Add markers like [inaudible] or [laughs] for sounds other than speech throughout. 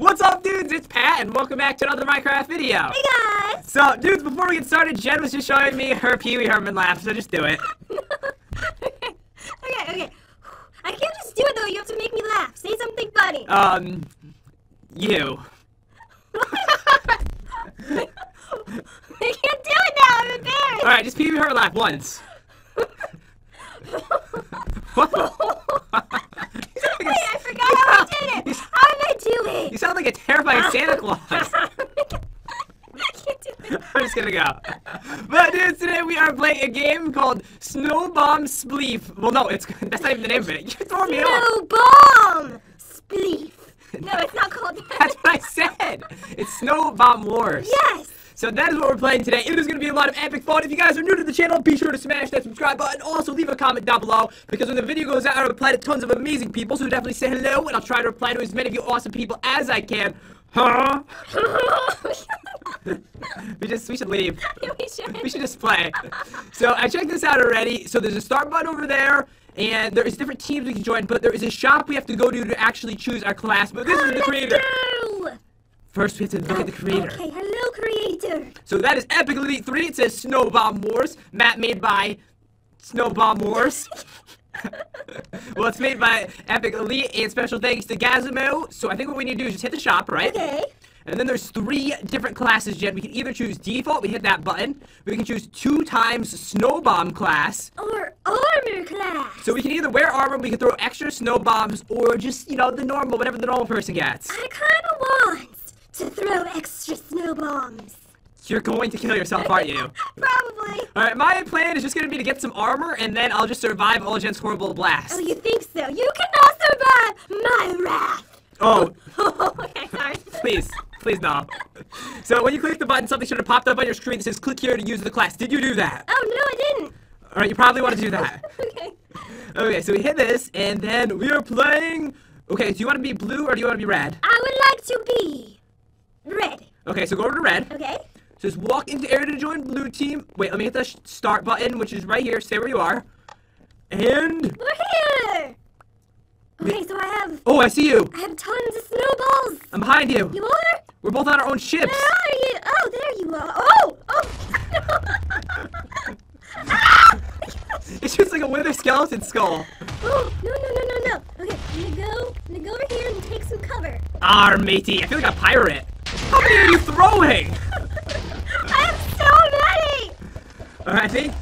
What's up, dudes? It's Pat, and welcome back to another Minecraft video. Hey guys! So, dudes, before we get started, Jen was just showing me her Pee Wee Herman laugh, so just do it. okay, [laughs] okay, okay. I can't just do it though, you have to make me laugh. Say something funny. Um, you. [laughs] I can't do it now, I'm embarrassed. Alright, just Pee Wee Herman laugh once. [laughs] Wait, I forgot how I did it. How did I do it? You sound like a terrifying Santa [laughs] Claus. I can't do it. I'm just gonna go. But dudes, today we are playing a game called Snow Bomb Spleef. Well, no, it's that's not even the name of it. You're throwing me off. No bomb! Spleef. No, it's not called that. That's what I said. It's Snow Bomb Wars. Yes! So that is what we're playing today. It is going to be a lot of epic fun. If you guys are new to the channel, be sure to smash that subscribe button. Also, leave a comment down below because when the video goes out, I'll reply to tons of amazing people. So definitely say hello, and I'll try to reply to as many of you awesome people as I can. Huh? [laughs] we just we should leave. [laughs] we should. We should just play. So I checked this out already. So there's a start button over there. And there is different teams we can join, but there is a shop we have to go to to actually choose our class. But this is the creator. Go! First, we have to look at the creator. Okay, hello creator. So that is Epic Elite 3. It says Snowbomb Wars. Map made by Snowbomb Wars. [laughs] well, it's made by Epic Elite, and special thanks to Gazimo. So I think what we need to do is just hit the shop, right? Okay. And then there's three different classes, Jen. We can either choose default, we hit that button. We can choose two times Snowbomb class. Or armor class. So we can either wear armor, we can throw extra snow bombs, or just, you know, the normal, whatever the normal person gets. I kinda want to throw extra snow bombs. You're going to kill yourself, aren't you? [laughs] Probably. Alright, my plan is just gonna be to get some armor, and then I'll just survive all Jen's horrible blasts. Oh, you think so? You cannot survive my wrath. Oh, [laughs] okay, sorry. [laughs] please. Please no. So when you click the button, something should have popped up on your screen that says click here to use the class. Did you do that? Oh no, I didn't. Alright, you probably want to do that. Okay. Okay, so we hit this, and then we are playing... Okay, do you want to be blue or do you want to be red? I would like to be red. Okay, so go over to red. Okay. So just walk into area to join blue team. Wait, let me hit the start button, which is right here. Stay where you are. And... We're here. Okay, so I have Oh, I see you. I have tons of snowballs. I'm behind you. You are? We're both on our own ships. Where are you? Oh, there you are. Oh, oh. [laughs] It's just like a wither skeleton skull. oh, no, no, no, no, no. Okay, I'm gonna go. I'm gonna go over here and take some cover. Ah, matey. I feel like a pirate. How many are you throwing? [laughs] I have so many. Alright, I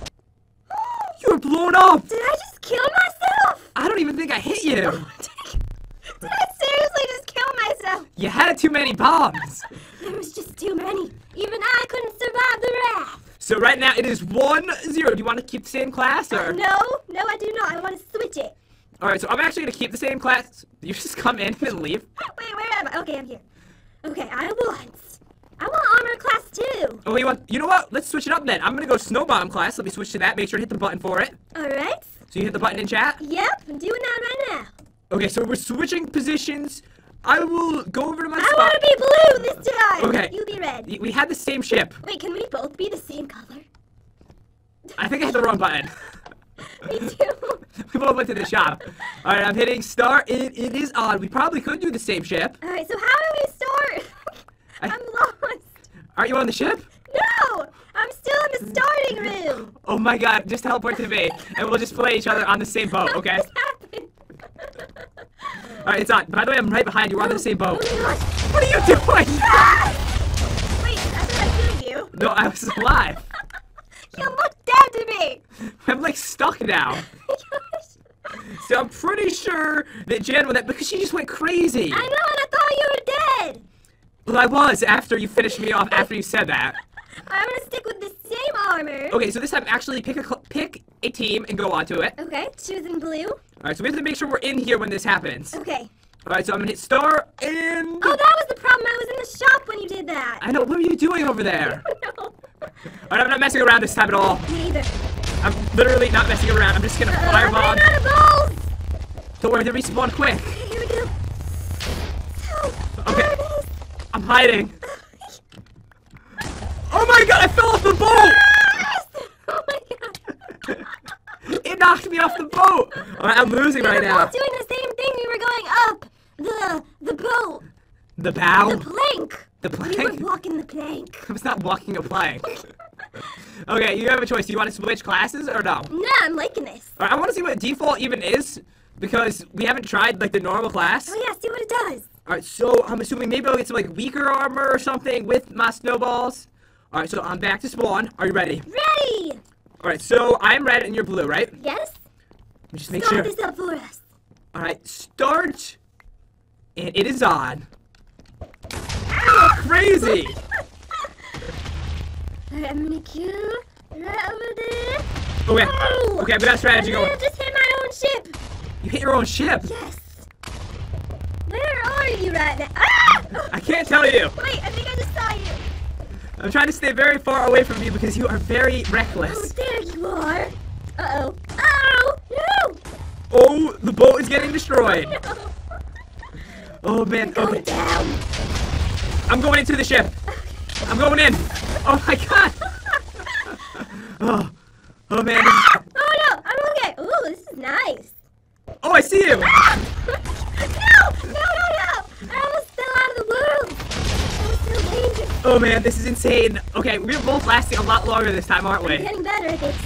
you were blown up. Did I just kill myself? I don't even think I hit you. [laughs] Did I seriously just kill myself? You had too many bombs. [laughs] There was just too many. Even I couldn't survive the wrath. So right now it is one zero. Do you want to keep the same class or? No, no, I do not. I want to switch it. All right, so I'm actually gonna keep the same class. You just come in and leave. Wait, where am I? Okay, I'm here. Okay, I want. I want armor class too. Oh, you want? You know what? Let's switch it up then. I'm gonna go snow bomb class. Let me switch to that. Make sure to hit the button for it. All right. So you hit the button in chat. Yep, I'm doing that right now. Okay, so we're switching positions. I will go over to my I spot. want to be blue this time. Okay. You be red. We had the same ship. Wait, can we both be the same color? I think I hit the wrong button. [laughs] Me too. [laughs] we both went to the shop. All right, I'm hitting start. It, it is odd. We probably could do the same ship. All right, so how do we start? [laughs] I- I'm lost. Aren't you on the ship? No, I'm still in the starting room. Oh my god, just teleport to me, and we'll just play each other on the same boat, okay? What happened? Alright, it's on. By the way, I'm right behind you. We're on the same boat. Oh. What are you doing? Ah! Wait, I thought I killed you. No, I was alive. [laughs] You look dead to me. I'm like stuck now. [laughs] So I'm pretty sure that Jen went that because she just went crazy. I know, and I thought you were dead. Well, I was after you finished me off after you said that. I'm gonna stick with the same armor. Okay, so this time actually pick a pick a team and go onto it. Okay, choosing blue. Alright, so we have to make sure we're in here when this happens. Okay. Alright, so I'm gonna hit star and Oh, that was the problem. I was in the shop when you did that. I know what were you doing over there? [laughs] no. Alright, I'm not messing around this time at all. Me either. I'm literally not messing around. I'm just gonna Uh, I'm fireball. running out of balls. Don't worry, they respawn quick. Okay, here we go. Oh, Okay. there it is. I'm hiding. Oh my god, I fell off the boat! [laughs] Oh my god. It knocked me off the boat! Alright, I'm losing right we were now. doing the same thing. We were going up the the boat. The bow? The plank. The plank? We were walking the plank. [laughs] I was not walking a plank. okay, you have a choice. Do you want to switch classes or no? No, I'm liking this. Alright, I want to see what default even is because we haven't tried like the normal class. Oh yeah, see what it does. Alright, so I'm assuming maybe I'll get some like weaker armor or something with my snowballs. Alright, so I'm back to spawn. Are you ready? Ready? Alright, so I'm red and you're blue, right? Yes. Let me just make Start sure. this up for us. Alright, start. And it is on. Oh, crazy! [laughs] Alright, I'm gonna kill right over there. Okay, Oh! okay, we got a strategy going. gonna just hit my own ship. You hit your own ship. Yes. Where are you right now? Ah! I can't tell you. Wait, I think I just saw you. I'm trying to stay very far away from you because you are very Oh, reckless. there you are. Uh-oh. Oh, no! Oh, the boat is getting destroyed. [laughs] No. Oh man, Go okay. down. I'm going into the ship. I'm going in. Oh my god. [laughs] Oh, oh man. Is... Oh, no, I'm okay. Ooh, this is nice. Oh, I see you. Ah! [laughs] no, no, no, no! Oh man, this is insane. Okay, we're both lasting a lot longer this time, aren't we? Getting better at this.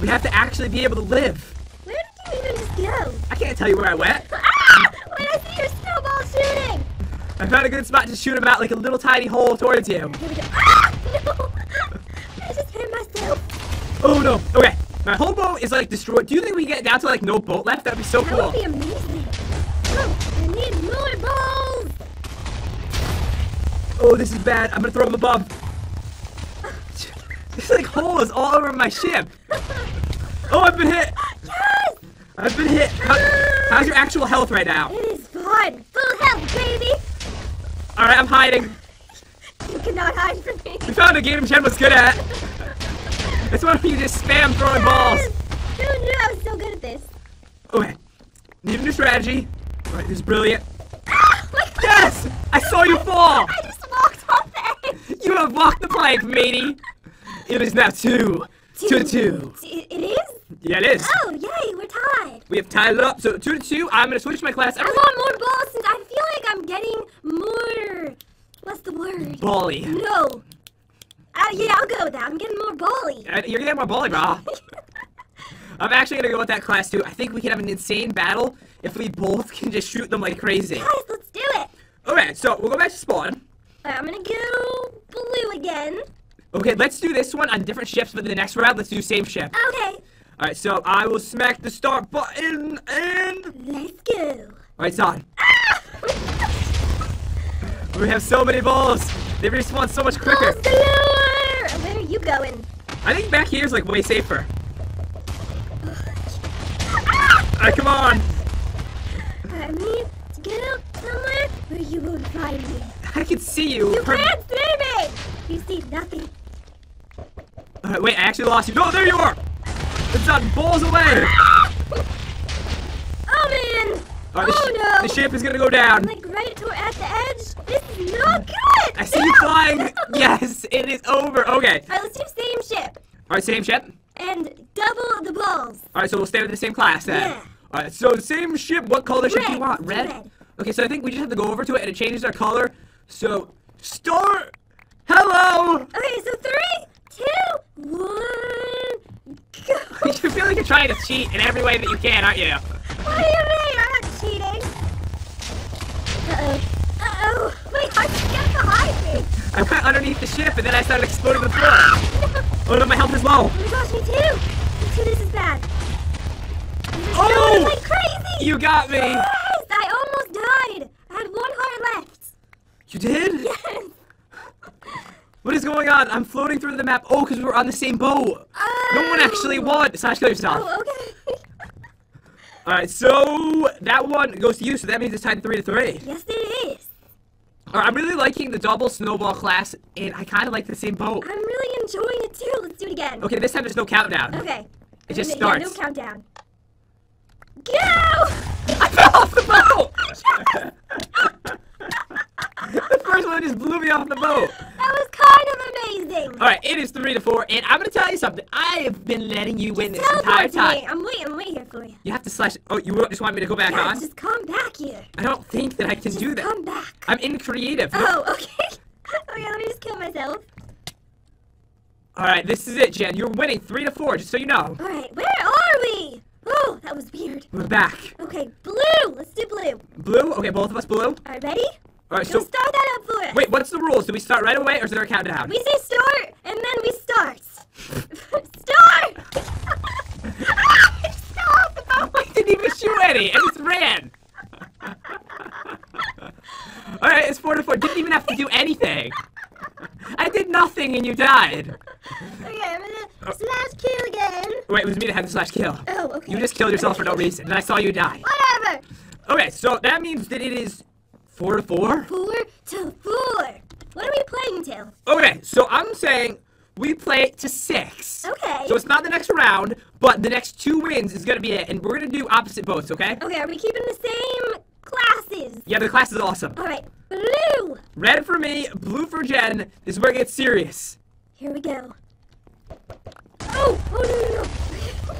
We have to actually be able to live. Where did you even just go? I can't tell you where I went. [laughs] Ah! When I see your snowball shooting! I found a good spot to shoot him out like a little tiny hole towards you. Here we go. Ah! No! [laughs] I just hit myself. Oh no. Okay. My whole boat is like destroyed. Do you think we get down to like no boat left? That'd be so cool. That would be amazing. Oh, I need more balls! Oh, this is bad. I'm gonna throw him above. There's like holes all over my ship. Oh, I've been hit. Yes! I've been hit. How, how's your actual health right now? It is fun! Full health, baby! All right, I'm hiding. You cannot hide from me. We found a game Jen was good at. It's one where you just spam throwing balls. Yes! Who knew I was so good at this? Okay. Need a new strategy. All right, this is brilliant. Ah! Yes! I saw you fall! I just walked off You have walked the plank, matey! It is now two. Two to two. It is? Yeah, it is. Oh, yay, we're tied. We have tied it up, so two to two. I'm gonna switch my class. I want more balls since I feel like I'm getting more. What's the word? Bally. No. Uh, yeah, I'll go with that. I'm getting more bally. Uh, You're getting more bally, bro. [laughs] I'm actually gonna go with that class too. I think we can have an insane battle if we both can just shoot them like crazy. Guys, let's do it. Okay, so we'll go back to spawn. Alright, I'm gonna go blue again. Okay, let's do this one on different ships, but the next round, let's do same ship. Okay, Alright, so I will smack the start button and. let's go. Alright, it's on. Ah! We have so many balls. They respawn so much quicker. Balls! Where are you going? I think back here is like way safer. Ah! Alright, come on. I need to get out somewhere where you won't find me. I can see you. You can't! You see nothing. Alright, wait, I actually lost you. No, there you are. It's on balls away. Oh man! Alright, the, oh no! the ship is gonna go down. I'm like right to at the edge. This is not good! I see you flying. [laughs] Yes, it is over. Okay. Alright, let's do same ship. Alright, same ship. And double the balls. Alright, so we'll stay with the same class then. Yeah. Alright, so same ship. What color ship do you want? Red? red. Okay, so I think we just have to go over to it and it changes our color. So, start. Hello. Okay, so three, two, one, go! [laughs] you feel like you're trying to cheat in every way that you can, aren't you? What do you mean? I'm not cheating. Uh-oh. Uh-oh. Wait, how'd you get behind me? I went underneath the ship and then I started exploding the floor. no. [laughs] Oh no, my health is low. Oh my gosh, me too. Me too, this is bad. Oh! like crazy. You got me. Yes, I almost died. I had one heart left. You did? What is going on? I'm floating through the map. Oh, because we were on the same boat. No one oh. actually won. Slash kill yourself. Oh, okay. [laughs] Alright, so that one goes to you, so that means it's tied three to three. yes, it is. Alright, I'm really liking the double snowball class, and I kind of like the same boat. I'm really enjoying it too. Let's do it again. Okay, this time there's no countdown. Okay. It just Yeah, starts. no countdown. Go! I fell off the boat! [laughs] [laughs] the first one just blew me off the boat. That was kind of amazing. All right, it is three to four, and I'm gonna tell you something. I have been letting you win this entire to me. time. I'm waiting. I'm waiting here for you. You have to slash. Oh, you just want me to go back Yeah, on? just come back here. I don't think that I can Just do that. come back. I'm in creative. Oh, okay. [laughs] okay, let me just kill myself. All right, this is it, Jen. You're winning three to four, just so you know. All right, where are we? Oh, that was weird. We're back. Okay, blue. Let's do blue. Blue. Okay, both of us blue. All right, ready? All right, so start that rules? Do we start right away, or is there a countdown? We say start, and then we start. [laughs] start! [laughs] Stop! [laughs] I didn't even shoot any. I just ran. All right, it's four to four. Didn't even have to do anything. I did nothing, and you died. Okay, I'm gonna oh. slash kill again. Wait, it was me that had the slash kill. Oh, okay. You just killed yourself for no reason, and I saw you die. Whatever. Okay, so that means that it is four to four. Four to four. What are we playing to? Okay, so I'm saying we play to six. Okay. So it's not the next round, but the next two wins is gonna be it, and we're gonna do opposite votes, okay? Okay, are we keeping the same classes? Yeah, the class is awesome. All right, blue. Red for me, blue for Jen. This is where it gets serious. Here we go. Oh, oh no, no, no.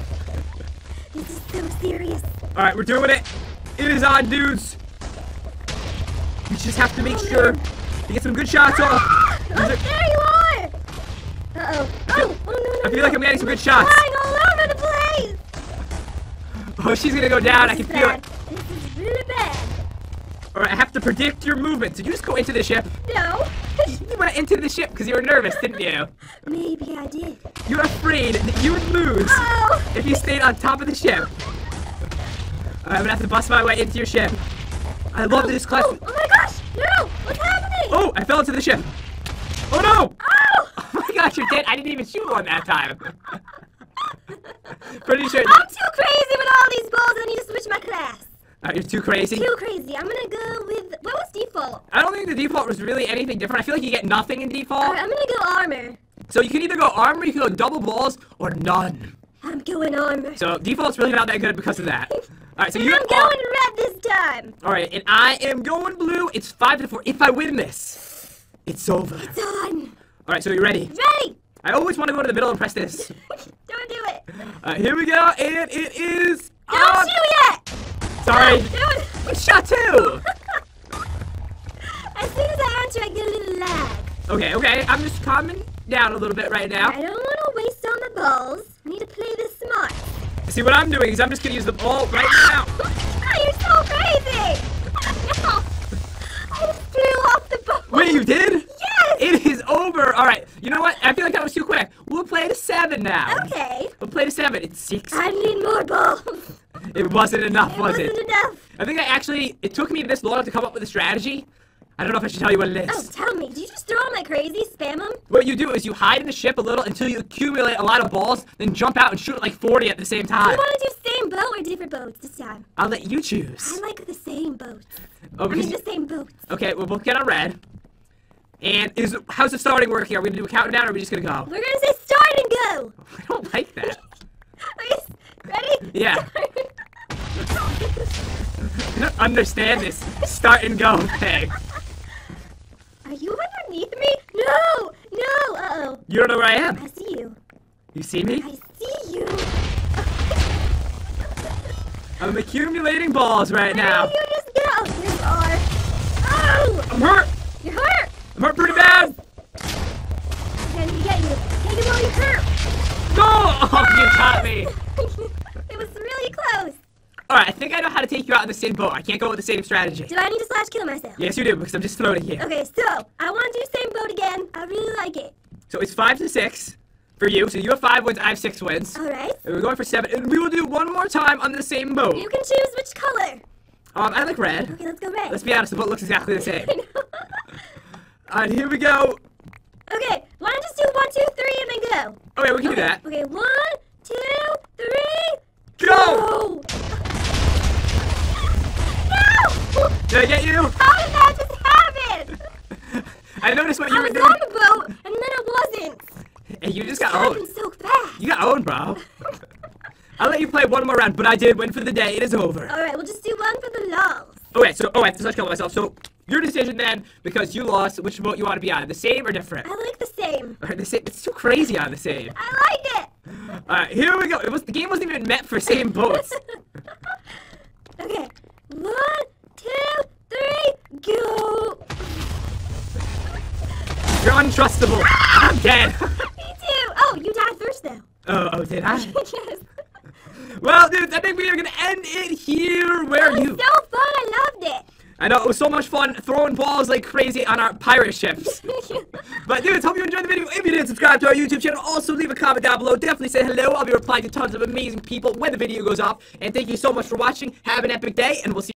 [laughs] this is so serious. All right, we're doing it. It is on, dudes. We just have to make Oh, sure man. You get some good shots off. Oh, there you are. Uh-oh. Oh, oh, no, no, I feel no. like I'm getting some good shots. Flying all over the place. Oh, she's gonna go down. I can feel bad. it. This is really bad. All right, I have to predict your movement. Did you just go into the ship? No. You went into the ship because you were nervous, didn't you? Maybe I did. You were afraid that you would lose Oh. if you stayed on top of the ship. Right, I'm gonna have to bust my way into your ship. I love oh, this class. Oh, oh oh my gosh. No. What's happening? Oh, I fell into the ship. Oh no! Oh. [laughs] Oh my gosh, you're dead. I didn't even shoot one that time. [laughs] Pretty sure. I'm too crazy with all these balls. I need to switch my class. Uh, you're too crazy. Too crazy. I'm gonna go with what was default? I don't think the default was really anything different. I feel like you get nothing in default. Alright, I'm gonna go armor. So you can either go armor, you can go double balls, or none. I'm going armor. So default's really not that good because of that. [laughs] All right, so and you I'm are. going red this time. All right, and I am going blue. It's five to four. If I win this, it's over. Done. All right, so you ready? Ready? I always want to go to the middle and press this. [laughs] Don't do it. All right, here we go, and it is. Don't on. shoot yet. Sorry. Don't. [laughs] It's shot two. [laughs] As soon as I answer, I get a little lag. Okay, okay. I'm just calming down a little bit right now. I don't want to waste all my balls. I need to play this smart. See what I'm doing is I'm just gonna use them all right now. You're so crazy. No. I just flew off the boat. Wait, you did? Yes. It is over. All right. You know what? I feel like that was too quick. We'll play to seven now. Okay. We'll play to seven. It's six. I need more balls. It wasn't enough, It was wasn't it? enough. I think I actually. It took me this long to come up with a strategy. I don't know if I should tell you what it is. Oh, tell me, Do you just throw them like crazy? Spam them? What you do is you hide in the ship a little until you accumulate a lot of balls, then jump out and shoot like 40 at the same time. You want to do same boat or different boats this time? I'll let you choose. I like the same boat. Oh, I mean, the same boats. okay, we'll both get on red. And is how's the starting work here? Are we gonna do a countdown or are we just gonna go? We're gonna say start and go. [laughs] I don't like that. [laughs] Are you ready? Yeah. [laughs] I don't understand this start and go thing. Are you underneath me? No! No! Uh-oh. You don't know where I am. I see you. You see me? I see you. [laughs] I'm accumulating balls right Where now. did you just go? There you are. Oh! I'm hurt. You're hurt! I'm hurt pretty bad. I need to get you. Take it while you're hurt. No! [laughs] Oh, you caught me. [laughs] it was really close. All right, I think I know how to take you out in the same boat. I can't go with the same strategy. Do I need to slash kill myself? Yes, you do, because I'm just floating here. Okay, so I want to do the same boat again. I really like it. So it's five to six for you. So you have five wins, I have six wins. All right. And we're going for seven, and we will do one more time on the same boat. You can choose which color. Um, I like red. Okay, let's go red. Let's be honest, the boat looks exactly the same. [laughs] I know. [laughs] Alright, here we go. okay, why don't you just do one, two, three, and then go? Okay, we can do that. Okay, one, two, three, Go! go! Did I get you? Oh, how did that just happen? [laughs] I noticed what you I were was on the boat, and then I wasn't. Hey, you just got It owned. so fast. You got owned, bro. [laughs] I'll let you play one more round, but I did win for the day. It is over. All right, we'll just do one for the lulz. Okay, oh, so oh, I have to kill myself. So your decision then, because you lost, which boat you want to be on? The same or different? I like the same. Alright, the same. It's too crazy on the same. I like it. Alright, here we go. It was the game wasn't even meant for same boats. [laughs] okay. One, two, three, go. You're untrustable. Ah! I'm dead. [laughs] Me too. Oh, you died first though. oh, oh, did I? [laughs] yes. [laughs] Well, dudes, I think we are gonna end it here. Where are It you? was so fun. I loved it. I know it was so much fun throwing balls like crazy on our pirate ships. But dudes, hope you enjoyed the video. If you did, subscribe to our YouTube channel. Also, leave a comment down below. Definitely say hello. I'll be replying to tons of amazing people when the video goes off. And thank you so much for watching. Have an epic day, and we'll see.